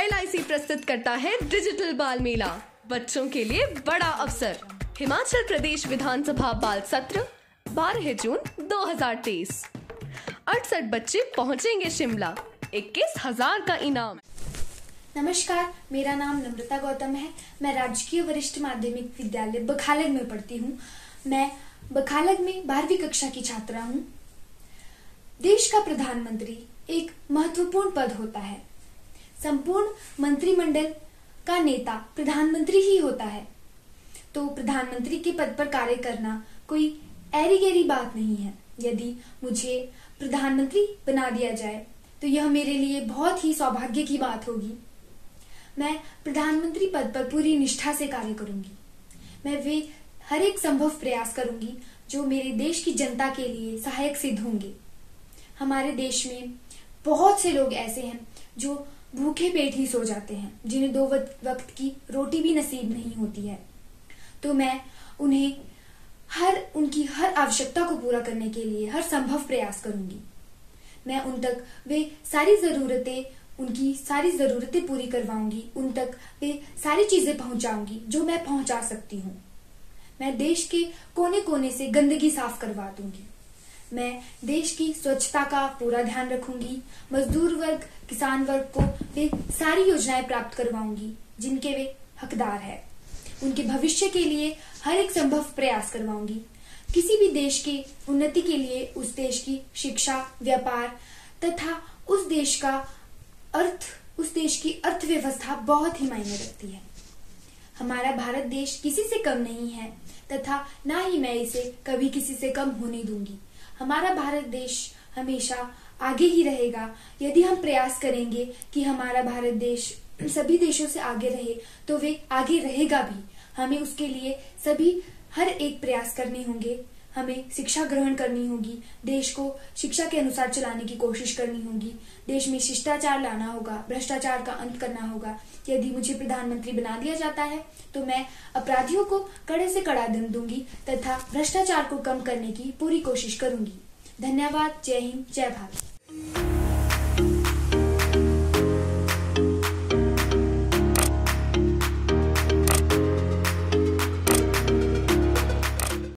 LIC प्रस्तुत करता है डिजिटल बाल मेला बच्चों के लिए बड़ा अवसर। हिमाचल प्रदेश विधानसभा बाल सत्र 12 जून 2023 अड़सठ बच्चे पहुँचेंगे शिमला। इक्कीस हज़ार का इनाम। नमस्कार, मेरा नाम नम्रता गौतम है। मैं राजकीय वरिष्ठ माध्यमिक विद्यालय बखालग में पढ़ती हूँ। मैं बखालग में बारहवीं कक्षा की छात्रा हूँ। देश का प्रधानमंत्री एक महत्वपूर्ण पद होता है। संपूर्ण मंत्रिमंडल का नेता प्रधानमंत्री ही होता है। तो प्रधानमंत्री के पद पर कार्य करना कोई ऐरी गहरी बात नहीं है। यदि मुझे प्रधानमंत्री बना दिया जाए तो यह मेरे लिए बहुत ही सौभाग्य की बात होगी। मैं प्रधानमंत्री पद पर पूरी निष्ठा से कार्य करूँगी। मैं वे हर एक संभव प्रयास करूँगी जो मेरे देश की जनता के लिए सहायक सिद्ध होंगे। हमारे देश में बहुत से लोग ऐसे हैं जो भूखे पेट ही सो जाते हैं, जिन्हें दो वक्त की रोटी भी नसीब नहीं होती है। तो मैं उन्हें हर, उनकी हर आवश्यकता को पूरा करने के लिए, हर संभव प्रयास करूँगी। मैं उन तक वे सारी जरूरतें, उनकी सारी जरूरतें पूरी करवाऊँगी, उन तक वे सारी चीज़ें पहुंचाऊँगी, जो मैं पहुँचा सकती हूँ। मैं देश के कोने कोने से गंदगी साफ़ करवा दूँगी। मैं देश की स्वच्छता का पूरा ध्यान रखूँगी। मजदूर वर्ग, किसान वर्ग को वे सारी योजनाएँ प्राप्त करवाऊँगी, जिनके वे हकदार है। उनके भविष्य के लिए हर एक संभव प्रयास करवाऊँगी। किसी भी देश की उन्नति के लिए उस देश की शिक्षा, व्यापार तथा उस देश का अर्थ, उस देश की अर्थव्यवस्था बहुत ही मायने रखती है। हमारा भारत देश किसी से कम नहीं है तथा ना ही मैं इसे कभी किसी से कम होने दूँगी। हमारा भारत देश हमेशा आगे ही रहेगा। यदि हम प्रयास करेंगे कि हमारा भारत देश सभी देशों से आगे रहे तो वे आगे रहेगा भी। हमें उसके लिए सभी, हर एक प्रयास करने होंगे। हमें शिक्षा ग्रहण करनी होगी, देश को शिक्षा के अनुसार चलाने की कोशिश करनी होगी। देश में शिष्टाचार लाना होगा, भ्रष्टाचार का अंत करना होगा। यदि मुझे प्रधानमंत्री बना दिया जाता है तो मैं अपराधियों को कड़े से कड़ा दंड दूँगी तथा भ्रष्टाचार को कम करने की पूरी कोशिश करूँगी। धन्यवाद, जय हिंद, जय भारत।